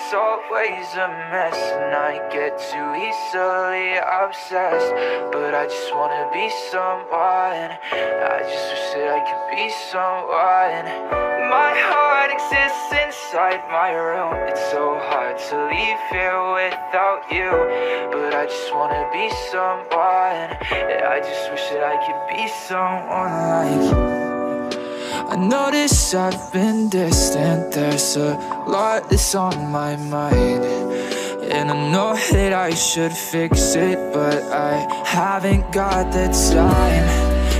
head's always a mess And I get too easily obsessed. But I just wanna be someone. I just wish that I could be someone. My heart exists inside my room. It's so hard to leave here without you. But I just wanna be someone. I just wish that I could be someone like you I notice I've been distant. There's a lot that's on my mind. And I know that I should fix it But I haven't got the time.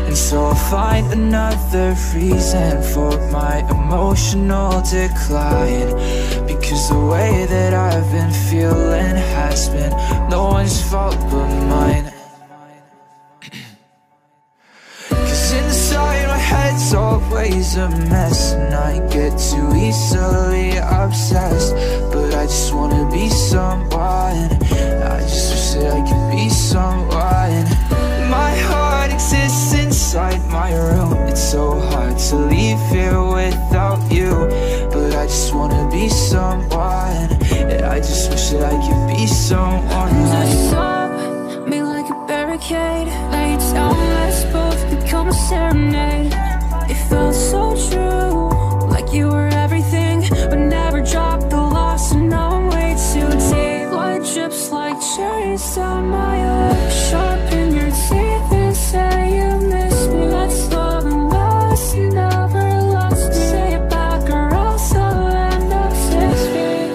And so I'll find another reason For my emotional decline. Because the way that I've been feeling Has been no one's fault but mine always a mess And I get too easily obsessed. But I just wanna be someone. I just wish that I could be someone. My heart exists inside my room. It's so hard to leave here without you. But I just wanna be someone. And I just wish that I could be someone like Stop me like a barricade. Lay down, let's both become a serenade felt so true, like you were everything But never dropped the loss and now I'm way too deep. Blood drips like cherries down my lip Sharpen your teeth and say you miss me. Let's love and last, never lost Say it back or else I'll end up six feet.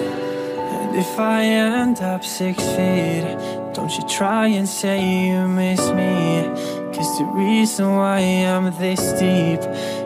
And if I end up six feet Don't you try and say you miss me reason why I'm this deep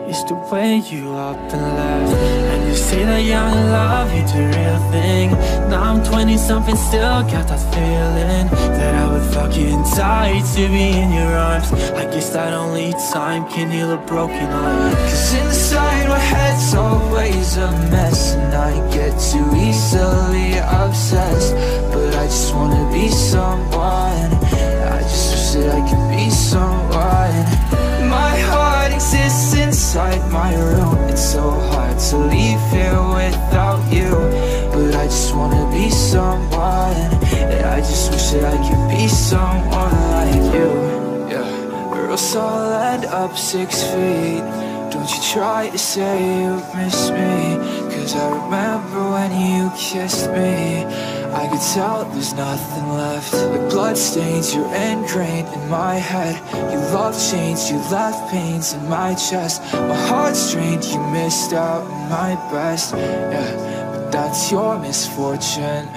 Is the way you up and left And you say that young love ain't a real thing. Now I'm 20 something still got that feeling That I would fucking die to be in your arms. I guess that only time can heal a broken heart. Cause inside my head's always a mess And I get too easily obsessed. But I just wanna be someone. I just wish that I could be someone It's so hard to leave here without you. But I just wanna be someone And I just wish that I could be someone like you. Yeah, or else I'll up six feet. Don't you try to say you miss me Cause I remember when you kissed me Tell there's nothing left. Like blood stains, you're ingrained in my head. You love changed, you left pains in my chest. My heart's drained, you missed out on my best. Yeah, but that's your misfortune